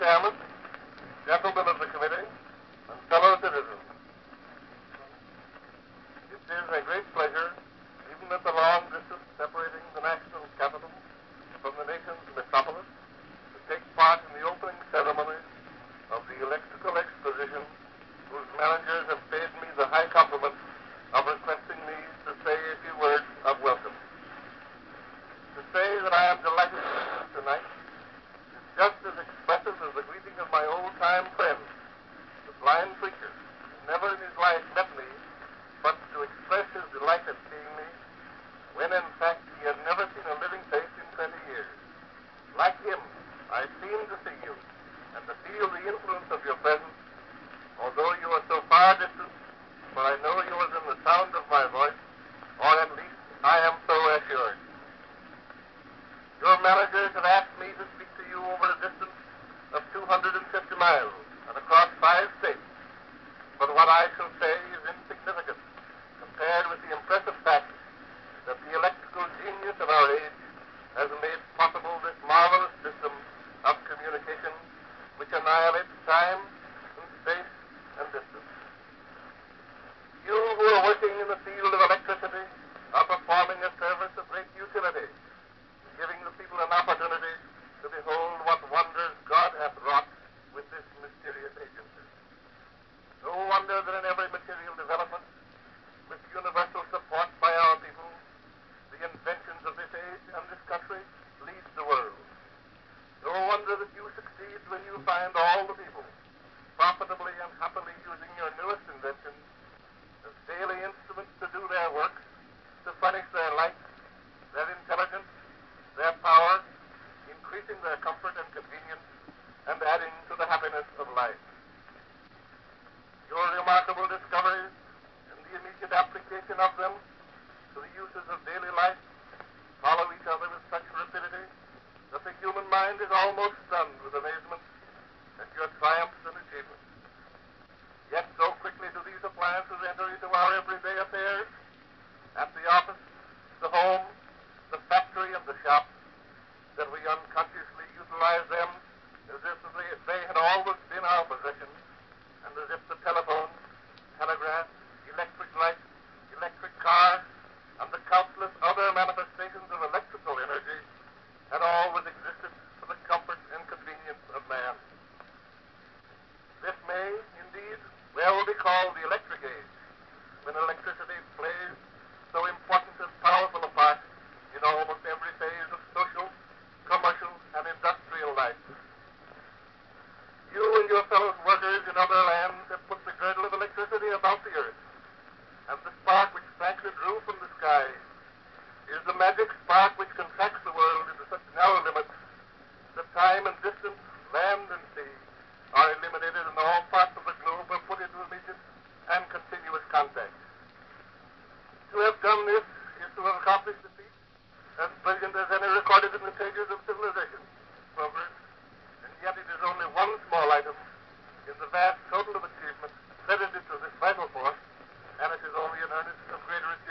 Chairman, gentlemen of the committee, and fellow citizens. It is a great pleasure, even at the long distance separating the national capital from the nation's metropolis, to take part in the opening ceremony of the electrical exposition whose managers have paid me the high compliment of requesting me to say a few words of welcome. To say that I am delighted tonight just as expressive as the greeting of my old-time friend, the blind preacher, who never in his life met me, but to express his delight at seeing me, when in fact he had never seen a living face in 20 years. Like him, I seem to see you, and to feel the influence of your presence, although you are so far distant, for I know you are in the sound of my voice, or at least I am so assured. Your managers have asked me to speak to you over a distance of 250 miles and across five states. But what I shall say is insignificant compared with the impressive fact that the electrical genius of our age has made possible this marvelous system of communication which annihilates time and space and distance. You who are working in the field of electricity are performing a service of great utility, giving the people an opportunity to behold what wonders God hath wrought with this mysterious agency. No wonder that in every material development, with universal support by our people, the inventions of this age and this country lead the world. No wonder that you succeed when you find all the people profitably and happily using your newest inventions as daily instruments to do their work, to furnish their light, their intelligence, their power, increasing their comfort and convenience, and adding to the happiness of life. Your remarkable discoveries and the immediate application of them to the uses of daily life follow each other with such rapidity that the human mind is almost stunned with amazement at your triumphs and achievements. Yet so quickly do these appliances enter into our everyday affairs, at the office, the home, the factory, and the shop, that we unconsciously utilize them as if they, they had always been our possession, and as if the telephone, telegraph, electric light, electric car, and the countless other manifestations of electrical energy had always existed for the comfort and convenience of man. This may, indeed, well be called the electric age, when electricity plays so important and powerful a part in almost every phase of social, commercial, and industrial life. You and your fellow workers in other from the sky, is the magic spark which contracts the world into such narrow limits that time and distance, land and sea, are eliminated and all parts of the globe are put into immediate and continuous contact. To have done this is to have accomplished a feat as brilliant as any recorded in the pages of civilization, progress, and yet it is only one small item in the vast total of achievement credited to this vital force, and it is only an earnest of greater achievement.